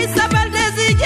Ay sabal desi